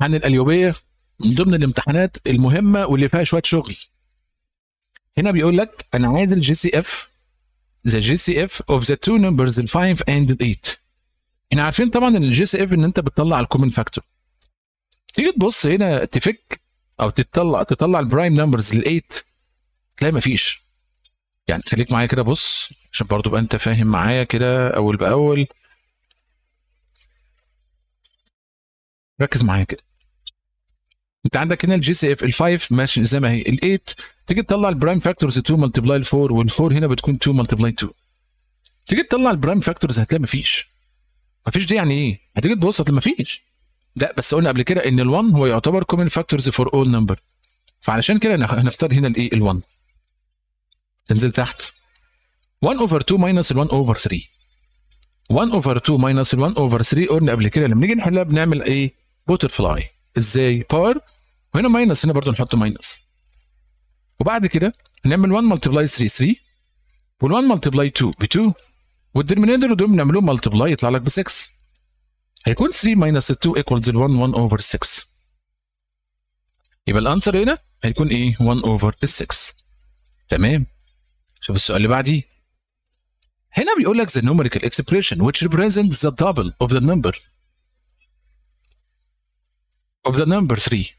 عن القليوبية من ضمن الامتحانات المهمة واللي فيها شوية شغل. هنا بيقول لك أنا عايز ال GCF the GCF of the two numbers ال5 and ال8 إحنا عارفين طبعا إن ال GCF إن أنت بتطلع ال common factor تيجي تبص هنا تفك أو تطلع تطلع ال prime numbers ال8 هتلاقي مفيش. يعني خليك معايا كده بص عشان برضو يبقى انت فاهم معايا كده أول بأول. ركز معايا كده. انت عندك هنا ال GCF ال5 ماشي زي ما هي ال8 تيجي تطلع ال prime factors 2 multiply 4 وال4 هنا بتكون 2 multiply 2 تيجي تطلع ال prime factors هتلاقي مفيش. مفيش دي يعني إيه؟ هتيجي تبص هتلاقي مفيش. لا بس قلنا قبل كده إن ال1 هو يعتبر common factors for all number فعلشان كده هنختار هنا الايه ال1 تنزل تحت. 1 over 2 minus ال1 over 3 1 over 2 minus ال1 over 3 قلنا قبل كده لما نيجي نحلها بنعمل إيه؟ butterfly إزاي؟ power وهنا minus هنا برضو نحط minus وبعد كده هنعمل 1 multiply 3 3 وال 1 multiply 2 ب 2 وال denominator دول بنعملهم multiply يطلع لك ب 6 هيكون 3 minus 2 equals ال 1 1 over 6 يبقى ال answer هنا هيكون إيه؟ 1 over 6 تمام؟ شوف السؤال اللي بعديه. هنا بيقول لك the numerical expression which represents the double of the number. Of the number 3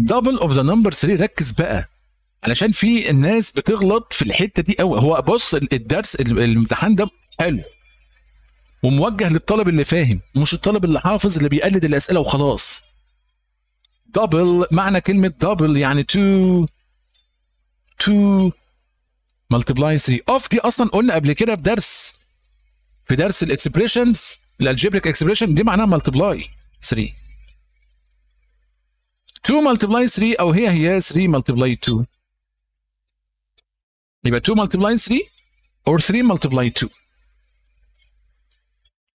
double of the number 3 ركز بقى. علشان في الناس بتغلط في الحتة دي قوي هو بص الدرس الامتحان ده حلو. وموجه للطالب اللي فاهم مش الطالب اللي حافظ اللي بيقلد الأسئلة وخلاص. دبل معنى كلمة دبل يعني 2 2 multiply 3 of دي أصلا قلنا قبل كده في درس في درس ال expressions ال algebraic expression دي معناها multiply 3 2 multiply 3 أو هي هي 3 multiply 2 يبقى 2 multiply 3 or 3 multiply 2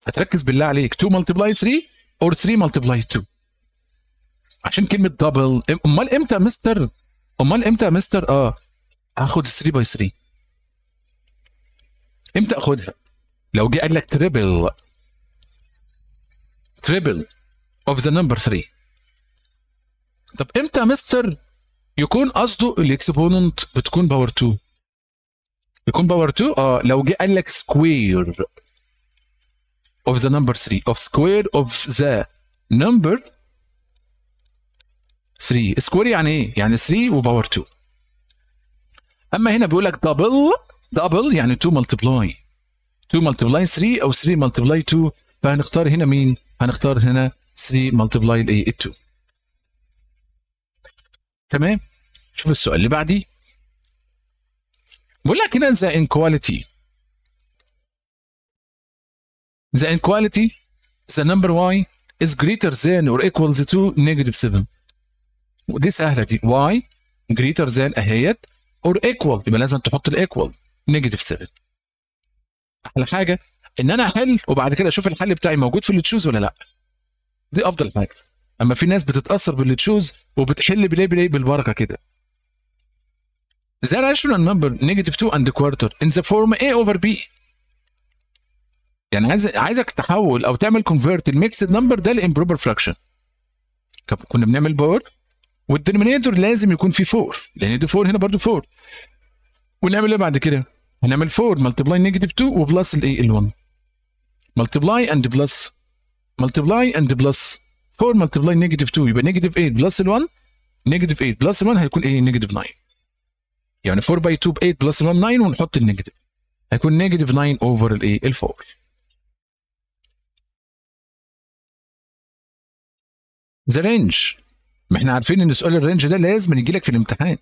هتركز بالله عليك. 2 multiply 3 or 3 multiply 2 عشان كلمة double أمال إمتى مستر أمال إمتى مستر آه هاخد 3 by 3 إمتى اخدها لو جه قال لك triple triple of the number 3 طب إمتى مستر يكون قصده ال exponent بتكون power 2 يكون power 2 آه لو جه قال لك square of the number 3 of square of the number 3 square يعني إيه؟ يعني 3 و power 2 أما هنا بيقول لك double double يعني 2 multiply 2 multiply 3 أو 3 multiply 2 فهنختار هنا مين؟ هنختار هنا 3 multiply الايه 2 تمام؟ شوف السؤال اللي بعديه. بقول لك هنا the inequality. The inequality the number y is greater than or equals to negative 7 ودي سهله دي y greater than أهيت or equal. يبقى لازم تحط ال equal negative 7 أحلى حاجة إن أنا أحل وبعد كده أشوف الحل بتاعي موجود في اللي تشوز ولا لأ. دي أفضل حاجة. أما في ناس بتتأثر باللي تشوز وبتحل بلاي بلاي بالبركة كده. The rational? Number negative 2 and quarter. In the form A over B. يعني عايز عايزك تحول أو تعمل convert ال mixed number ده ل improper fraction كنا بنعمل over وال denominator لازم يكون فيه 4 لأن دي 4 هنا برضو 4 ونعمل إيه بعد كده؟ هنعمل 4 multiply negative 2 و plus الايه ال1 multiply and plus multiply and plus 4 multiply negative 2 يبقى negative 8 plus ال1 negative 8 plus ال1 هيكون إيه negative 9 يعني 4 by 2 ب 8 plus ال1 9 ونحط ال negative هيكون negative 9 over الايه ال4 the range ما إحنا عارفين إن سؤال ال range ده لازم يجي لك في الامتحان.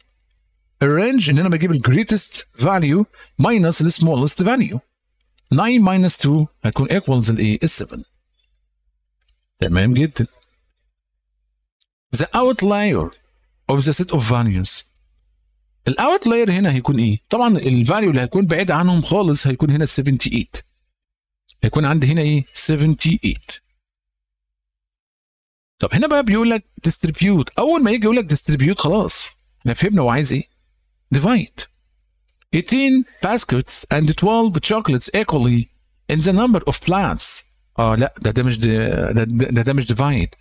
ال range إن أنا بجيب ال greatest value minus ال smallest value 9 minus 2 هيكون equals الايه ال 7 تمام جدا. The outlier of the set of values. ال outlier هنا هيكون إيه؟ طبعا ال value اللي هيكون بعيد عنهم خالص هيكون هنا 78 هيكون عندي هنا إيه؟ 78 طب هنا بقى بيقول لك distribute أول ما يجي يقول لك distribute خلاص. إحنا فهمنا هو عايز إيه؟ Divide. 18 baskets and 12 chocolates equally in the number of plants. آه لا ده ده مش ده ده, ده, ده مش divide.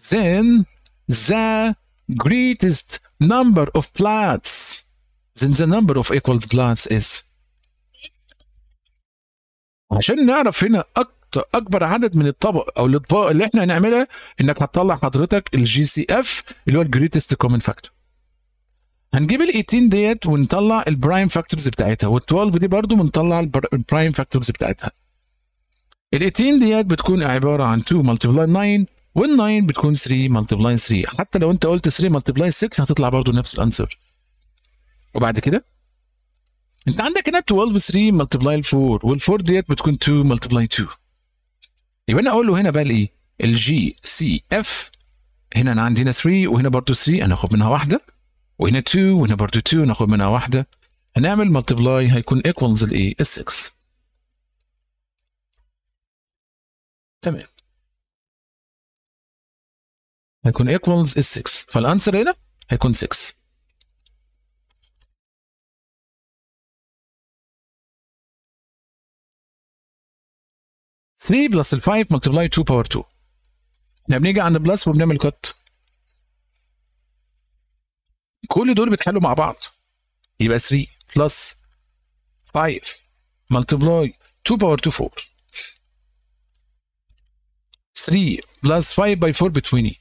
Then the greatest number of plants then the number of equals plants is. عشان نعرف هنا أكتر أكبر عدد من الطبق أو الأطباق اللي إحنا هنعملها إنك هتطلع حضرتك ال GCF اللي هو ال greatest common factor هنجيب ال 18 ديت ونطلع ال prime factors بتاعتها وال 12 دي برضو بنطلع ال prime factors بتاعتها. ال 18 ديت بتكون عبارة عن 2 multiply 9 وال 9 بتكون 3 multiply 3 حتى لو انت قلت 3 multiply 6 هتطلع برضو نفس ال answer وبعد كده؟ انت عندك هنا 12 3 multiply 4 وال 4 ديت بتكون 2 multiply 2 يبقى أنا أقول له هنا بقى الايه ال GCF هنا أنا عندي هنا 3 وهنا برضو 3 أنا هاخد منها واحدة. وهنا 2 وهنا برضو 2 ناخد منها واحدة. هنعمل multiply هيكون equals الايه ال 6 تمام. هيكون equals ال 6 فال answer هنا هيكون 6 3 plus ال 5 multiply 2 power 2 إحنا بنيجي عند plus وبنعمل cut كل دول بيتحلوا مع بعض. يبقى 3 plus 5 multiply 2 power 2 4 3 plus 5 by 4 ب 20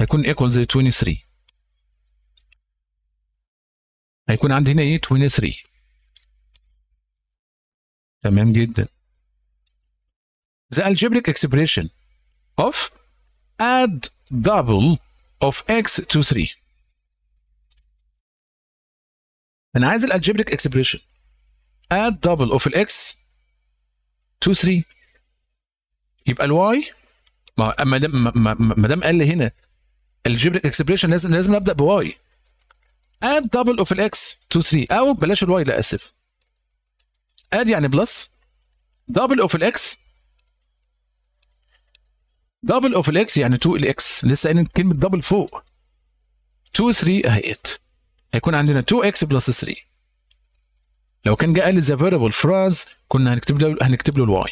هيكون equals 23 هيكون عندي هنا إيه؟ 23 تمام جدا. The algebraic expression of add double of x to 3 أنا عايز ال algebraic expression. Add double of ال X to 3 يبقى ال Y ما ما ما دام قال لي هنا algebraic expression لازم لازم أبدأ ب Y add double of ال X to 3 أو بلاش ال Y لا آسف. Add يعني plus double of الاكس دبل اوف الاكس يعني 2 الاكس لسه قايلين كلمة double فوق. 2 3 أهيت. هيكون عندنا 2 X plus 3 لو كان جه قال لي the verbal phrase كنا هنكتب له هنكتب له ال Y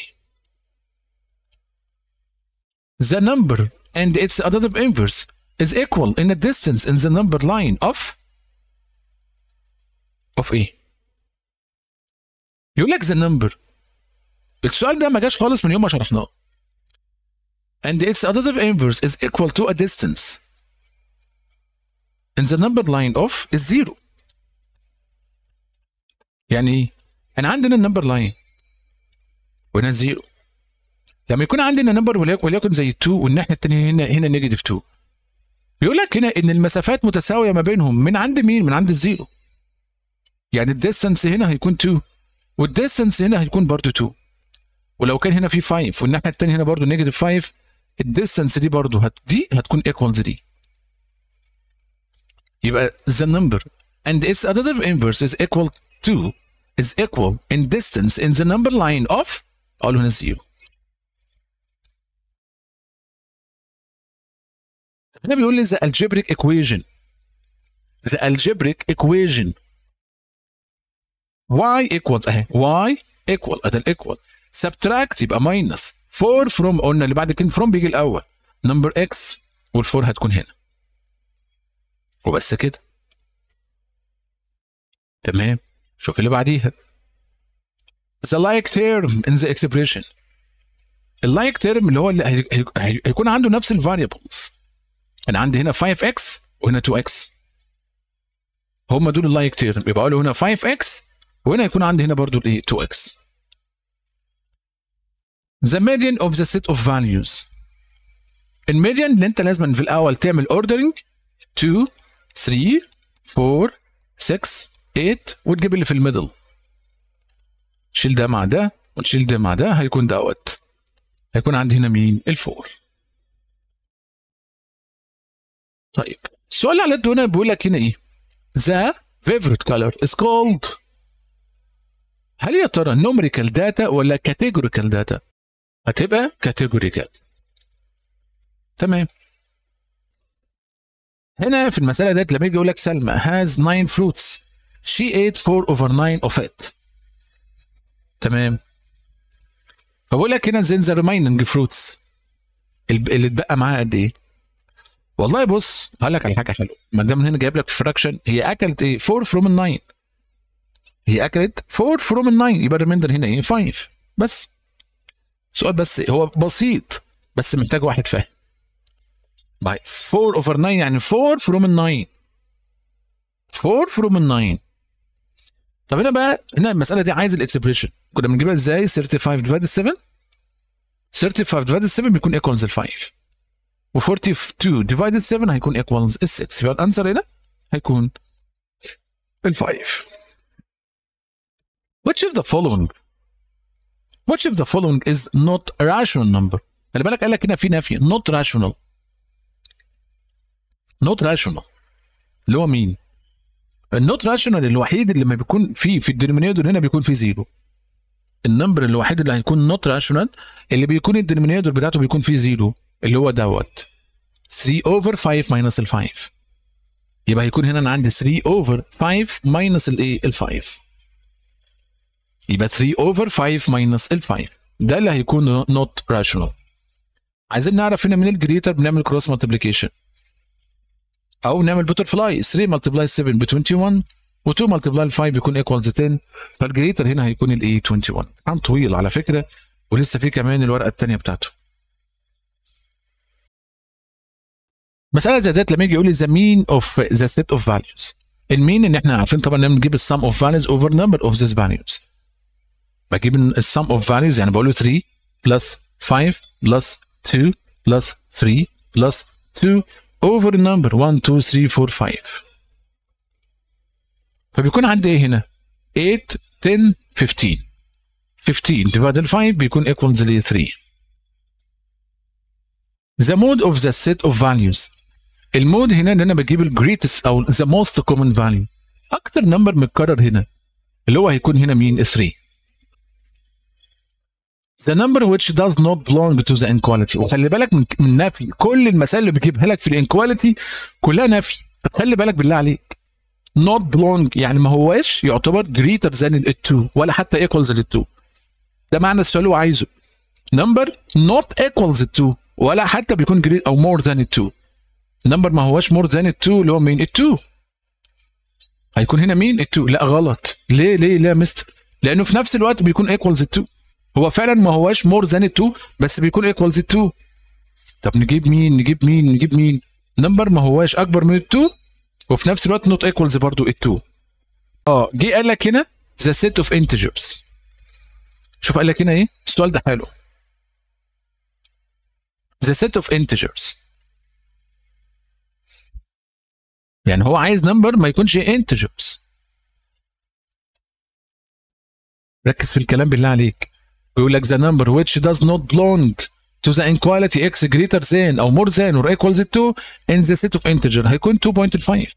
The number and its additive inverse is equal in a distance in the number line of of إيه؟ يقول لك the number السؤال ده ما جاش خالص من يوم ما شرحناه and its additive inverse is equal to a distance and the number line of is zero. يعني أنا عندنا ال number line وهنا zero لما يكون عندنا number وليكن زي 2 والناحية الثانية هنا هنا negative 2 بيقول لك هنا إن المسافات متساوية ما بينهم من عند مين؟ من عند ال zero يعني ال distance هنا هيكون 2 وال distance هنا هيكون برضه 2 ولو كان هنا في 5 والناحية الثانية هنا برضه negative 5 ال distance دي برضه هت دي هتكون equals دي يبقى the number and its additive inverse is equal to is equal in distance in the number line of اقول هنا زيرو هنا بيقول لي the algebraic equation the algebraic equation y equals اهي y equal ادي الايكوال subtract يبقى minus 4 from قلنا اللي بعد كلمه from بيجي الاول number x وال4 هتكون هنا وبس كده. تمام. شوف اللي بعديها. The like term in the expression. ال like term اللي هو اللي هي- هي- هيكون عنده نفس ال variables أنا عندي هنا 5x وهنا 2x هم دول ال like term يبقى أقول هنا 5x وهنا يكون عندي هنا برضو الايه 2x the median of the set of values. ال median اللي أنت لازم في الأول تعمل ordering 2 3 4 6 8 وتجيب اللي في ال middle. شيل ده مع ده ونشيل ده مع ده هيكون دوت. هيكون عندي هنا مين؟ الفور. طيب. السؤال اللي على هنا بيقول لك هنا إيه؟ The favorite color is called هل يا ترى numerical data ولا categorical data هتبقى categorical. تمام. هنا في المسألة ديت لما يجي يقول لك سلمى has nine fruits. She ate 4 over 9 of it. تمام؟ فبقول لك هنا then the remaining fruits. اللي اتبقى معاها قد إيه؟ والله بص هقول لك على حاجة حلوة. ما دام هنا جايب لك fraction هي أكلت إيه؟ 4 from 9 هي أكلت 4 from 9 يبقى ال remainder هنا إيه؟ 5 بس. سؤال بس هو بسيط بس محتاج واحد فاهم. باي. 4 over 9 يعني 4 from 9 4 from 9 طب هنا بقى هنا المسألة دي عايز ال expression. كنا بنجيبها إزاي؟ 35 divide 7 35 divide 7 بيكون equals ال 5 و42 divide 7 هيكون equals ال 6 يبقى ال answer هنا هيكون ال 5 which of the following? Which of the following is not rational number? خلي بالك قال لك هنا في نفي not rational. Not rational. اللي هو مين؟ ال not rational الوحيد اللي ما بيكون فيه في ال denominator هنا بيكون فيه zero ال number الوحيد اللي هيكون not rational اللي بيكون ال denominator بتاعته بيكون فيه zero اللي هو دوت 3 over 5 minus ال 5 يبقى هيكون هنا أنا عندي 3 over 5 minus الايه ال 5 يبقى 3 over 5 minus ال 5 ده اللي هيكون not rational عايزين نعرف هنا من ال greater بنعمل cross multiplication أو نعمل butterfly 3 multiply 7 ب 21 و2 multiply 5 بيكون equals 10 فال greater هنا هيكون الايه 21 عم طويل على فكرة ولسه في كمان الورقة الثانية بتاعته. مسألة زي ديت لما يجي يقول لي the mean of the set of values ال mean إن إحنا عارفين طبعا إن بنجيب ال sum of values over number of these values بجيب ال sum of values يعني بقول له 3 plus 5 plus 2 plus 3 plus 2 over number 1 2 3 4 5 فبيكون عندي إيه هنا؟ 8 10 15 15 divided 5 بيكون equals ل 3 the mode of the set of values. ال mode هنا إن أنا بجيب ال greatest أو the most common value. أكتر number متكرر هنا. اللي هو هيكون هنا مين 3 the number which does not belong to the inequality. وخلي بالك من نفي. كل المسائل اللي بجيبها لك في ال inequality كلها نفي. خلي بالك بالله عليك. Not belong. يعني ما هواش يعتبر greater than ال 2 ولا حتى equals لل 2 ده معنى السؤال هو عايزه. Number not equals ال 2 ولا حتى بيكون greater أو more than ال 2 number ما هواش more than ال 2 اللي هو مين ال 2 هيكون هنا مين ال 2 لا غلط. ليه ليه يا مستر لأنه في نفس الوقت بيكون equals ال 2 هو فعلا ما هواش more than 2 بس بيكون equals 2 طب نجيب مين؟ نجيب مين؟ نجيب مين؟ number ما هواش أكبر من 2 وفي نفس الوقت not equals برضو 2 آه جه قال لك هنا the set of integers شوف قال لك هنا إيه؟ السؤال ده حلو. the set of integers يعني هو عايز number ما يكونش integers ركز في الكلام بالله عليك. بيقول لك the number which does not belong to the inequality x greater than أو more than or equals to in the set of integer. هيكون 2.5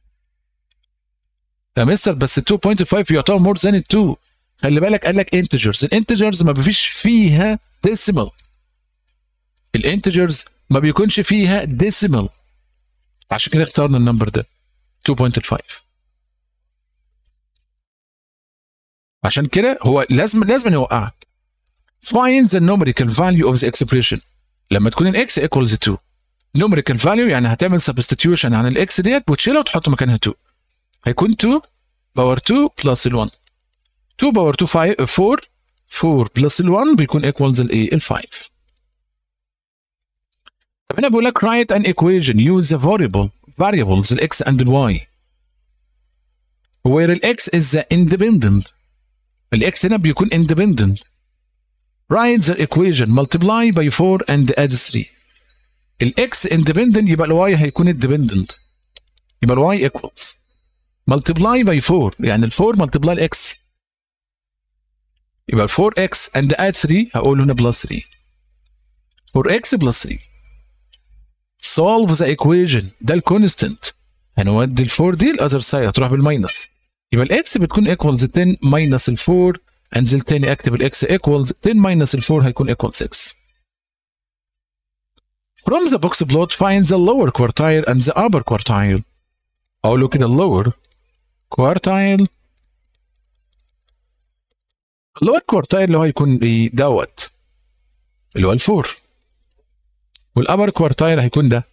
يا مستر بس 2.5 يعتبر more than 2 خلي بالك قال لك integers. ال integers ما فيش فيها decimal. ال integers ما بيكونش فيها decimal. عشان كده اخترنا ال number ده 2.5 عشان كده هو لازم لازم يوقعك. Find the numerical value of the expression لما تكون x equals 2 numerical value يعني هتعمل substitution عن x ديت وتشيلها وتحط مكانها 2 هيكون 2 باور 2 بلس ال 1 2 باور 2 5 4 4 بلس ال 1 بيكون equals ال 5 طب هنا بيقول لك write an equation use the variable variables ال x and ال y where ال x is the independent ال x هنا بيكون independent write the equation multiply by 4 and add 3 الاكس independent يبقى الواي هيكون independent يبقى ال y equals multiply by 4 يعني ال 4 multiply ال x يبقى 4x and add 3 هقول هنا plus 3 4x plus 3 solve the equation ده ال constant هنودي ال 4 دي ال other side هتروح بال minus يبقى ال x بتكون equals 10 minus ال 4 أنزل تاني أكتب ال x equals 10 minus ال 4 هيكون equal 6 From the box plot find the lower quartile and the upper quartile. أقول له كده lower quartile. ال lower quartile اللي هو هيكون دوت اللي هو ال four وال upper quartile هيكون ده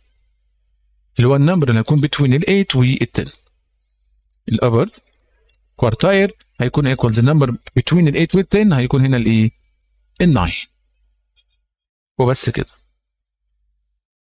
اللي هو ال number اللي هيكون بين ال 8 وال 10 ال upper quartile هيكون equals ال number بين ال 8 وال 10 هيكون هنا الايه ال 9 وبس كده.